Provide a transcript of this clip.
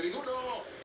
Agridullo.